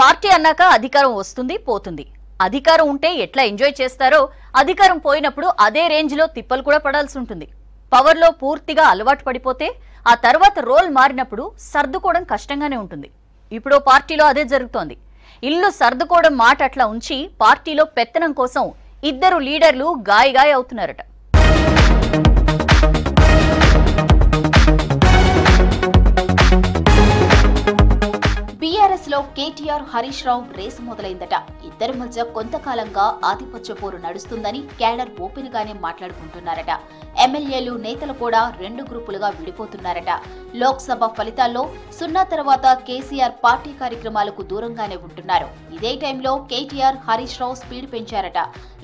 Party అన్నాక అధికారం వస్తుంది పోతుంది. అధికారం ఉంటే ఎట్లా ఎంజాయ్ చేస్తారో అధికారం పోయినప్పుడు అదే రేంజ్లో తిప్పలు కూడా పడాల్సి ఉంటుంది. పవర్లో పూర్తిగా అలవాటు పడిపోతే ఆ తర్వాత రోల్ మారినప్పుడు సర్దుకోవడం కష్టంగానే ఉంటుంది. ఇప్పుడు పార్టీలో అదే జరుగుతోంది. ఇల్లు సర్దుకోవడం మాట అట్లా ఉంచి పార్టీలో పెత్తనం కోసం ఇద్దరు లీడర్లు గాయగాయ అవుతున్నారట. కేటీఆర్ హరీష్ రావు రేసు మొదలైందట. ఇద్దరి మధ్య కొంతకాలంగా ఆధిపత్య పోరు నడుస్తుందని క్యాడర్ ఓపెన్ గానే మాట్లాడుకుంటున్నారట. ఎమ్మెల్యేలు నేతలు కూడా రెండు గ్రూపులుగా విడిపోతున్నారట. లోక్సభ ఫలితాల్లో సున్నా తర్వాత కేసీఆర్ పార్టీ కార్యక్రమాలకు దూరంగానే ఉంటున్నారు. ఇదే టైంలో కేటీఆర్ హరీష్ రావు స్పీడ్ పెంచారట.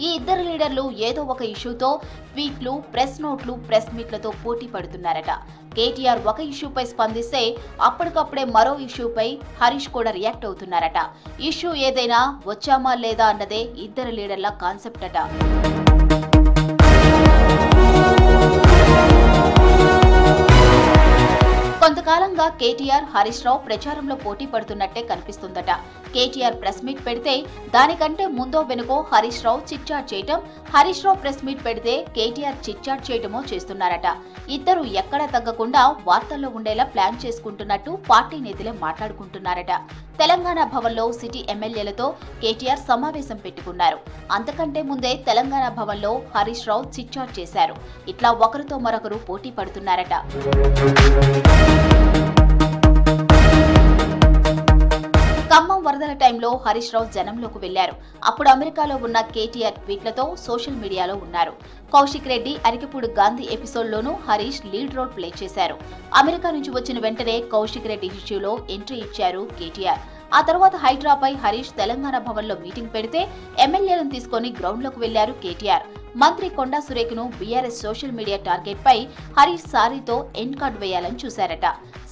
ఈ ఇద్దరు లీడర్లు ఏదో ఒక ఇష్యూతో ట్వీట్లు ప్రెస్ నోట్లు ప్రెస్ మీట్లతో పోటీ పడుతున్నారట. కేటీఆర్ ఒక ఇష్యూపై స్పందిస్తే అప్పటికప్పుడే మరో ఇష్యూపై హరీష్ కూడా రియాక్ట్ అవుతున్నారట ఇష్యూ ఏదైనా వచ్చామా లేదా అన్నదే ఇద్దరు లీడర్ల కాన్సెప్ట్ అట. కేటీఆర్ హరీష్ రావు ప్రచారంలో పోటీ పడుతున్నట్టే కనిపిస్తుందట. కేటీఆర్ ప్రెస్ మీట్ పెడితే దానికంటే ముందో వెనుకో హరీష్ రావు చిట్చాట్ చేయటం హరీష్ రావు ప్రెస్ మీట్ పెడితే కేటీఆర్ చిట్చాట్ చేయటమో చేస్తున్నారట. ఇద్దరు ఎక్కడా తగ్గకుండా వార్తల్లో ఉండేలా ప్లాన్ చేసుకుంటున్నట్టు పార్టీ నేతలే మాట్లాడుకుంటున్నారట. తెలంగాణ భవన్లో సిటీ ఎమ్మెల్యేలతో కేటీఆర్ సమావేశం పెట్టుకున్నారు. అంతకంటే ముందే తెలంగాణ భవన్లో హరీష్ రావు చిట్చాట్ చేశారు. ఇట్లా ఒకరితో మరొకరు పోటీ పడుతున్నారట. వరదల టైంలో హరీష్ రావు జనంలోకి వెళ్ళారు. అప్పుడు అమెరికాలో ఉన్న కేటీఆర్ ట్వీట్లతో సోషల్ మీడియాలో ఉన్నారు. కౌశిక్ రెడ్డి అరికిపూడి గాంధీ ఎపిసోడ్లోనూ హరీష్ లీడ్ రోల్ ప్లే చేశారు. అమెరికా నుంచి వచ్చిన వెంటనే కౌశిక్ రెడ్డి ఇష్యూలో ఎంట్రీ ఇచ్చారు కేటీఆర్. ఆ తర్వాత హైడ్రాపై హరీష్ తెలంగాణ భవన్లో మీటింగ్ పెడితే ఎమ్మెల్యేలను తీసుకొని గ్రౌండ్లోకి వెళ్ళారు కేటీఆర్. మంత్రి కొండా సురేఖ్ను బీఆర్ఎస్ సోషల్ మీడియా టార్గెట్ పై హరీష్ సారీతో ఎండ్ కార్డ్ వేయాలని చూశారట.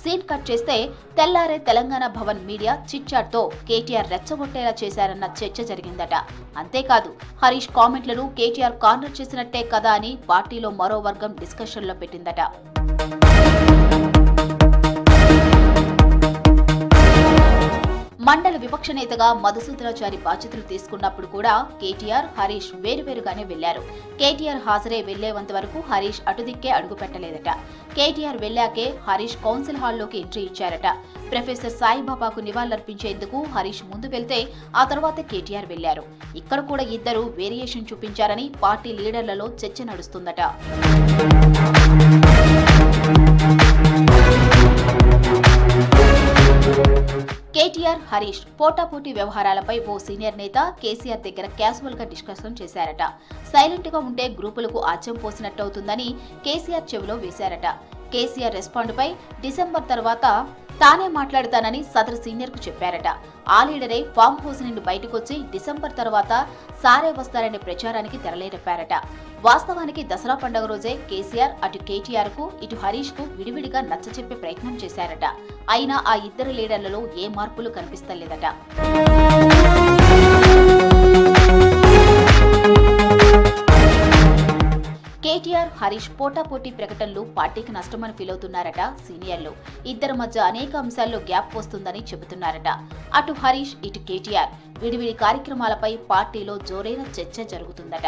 సీన్ కట్ చేస్తే తెల్లారే తెలంగాణ భవన్ మీడియా చిట్ చాట్తో కేటీఆర్ రెచ్చగొట్టేలా చేశారన్న చర్చ జరిగిందట. అంతేకాదు హరీష్ కామెంట్లను కేటీఆర్ కార్నర్ చేసినట్టే కదా అని పార్టీలో మరో వర్గం డిస్కషన్లో పెట్టిందట. మండల విపక్ష నేతగా మధుసూదనాచారి బాధ్యతలు తీసుకున్నప్పుడు కూడా కేటీఆర్ హరీష్ వేరువేరుగానే వెళ్ళారు కేటీఆర్ హాజరై వెళ్ళేంత వరకు హరీష్ అటుదిక్కే అడుగు పెట్టలేదట. కేటీఆర్ వెళ్ళాకే హరీష్ కౌన్సిల్ హాల్లోకి ఎంట్రీ ఇచ్చారట. ప్రొఫెసర్ సాయిబాబాకు నివాళులర్పించేందుకు హరీష్ ముందు వెళ్తే ఆ తర్వాత కేటీఆర్ వెళ్ళారు ఇక్కడ కూడా ఇద్దరు వేరియేషన్ చూపించారని పార్టీ లీడర్లలో చర్చ నడుస్తుందట. కేటీఆర్ హరీష్ పోటాపోటీ వ్యవహారాలపై ఓ సీనియర్ నేత కేసీఆర్ దగ్గర క్యాజువల్గా డిస్కషన్ చేశారట. సైలెంట్గా ఉంటే గ్రూపులకు ఆజ్యం పోసినట్టవుతుందని కేసీఆర్ చెవిలో వేశారట. కేసీఆర్ రెస్పాండ్ పై డిసెంబర్ తర్వాత తానే మాట్లాడతానని సదరు సీనియర్కు చెప్పారట. ఆ లీడరే ఫామ్ హౌస్ నుండి బయటకొచ్చి డిసెంబర్ తర్వాత సారే వస్తారనే ప్రచారానికి తెరలేరపారట వాస్తవానికి దసరా పండుగ రోజే కేసీఆర్ అటు కేటీఆర్కు ఇటు హరీష్కు విడివిడిగా నచ్చచెప్పే ప్రయత్నం చేశారట. అయినా ఆ ఇద్దరు లీడర్లలో ఏ మార్పులు కనిపిస్తలేదట. కేటీఆర్ హరీష్ పోటాపోటీ ప్రకటనలు పార్టీకి నష్టమని ఫీల్ అవుతున్నారట సీనియర్లు. ఇద్దరి మధ్య అనేక అంశాల్లో గ్యాప్ వస్తుందని చెబుతున్నారట. అటు హరీష్ ఇటు కేటీఆర్. విడివిడి కార్యక్రమాలపై పార్టీలో జోరైన చర్చ జరుగుతుందట.